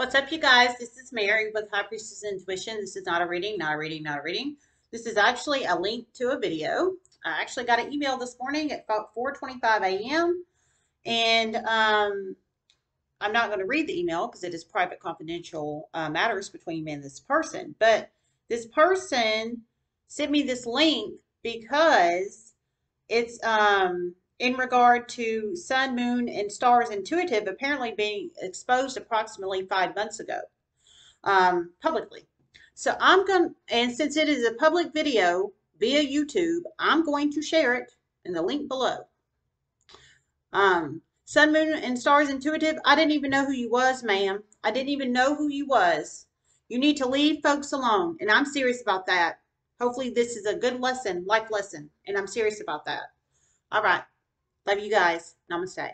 What's up, you guys? This is Mary with High Priestess Intuition. This is not a reading, not a reading, not a reading. This is actually a link to a video. I actually got an email this morning at 4:25 a.m. and um, I'm not going to read the email because it is private, confidential uh, matters between me and this person. But this person sent me this link because it's um, in regard to sun, moon, and stars intuitive apparently being exposed approximately five months ago um, publicly. So I'm going, and since it is a public video via YouTube, I'm going to share it in the link below. Um, sun, moon, and stars intuitive. I didn't even know who you was, ma'am. I didn't even know who you was. You need to leave folks alone, and I'm serious about that. Hopefully, this is a good lesson, life lesson, and I'm serious about that. All right. Love you guys. Namaste.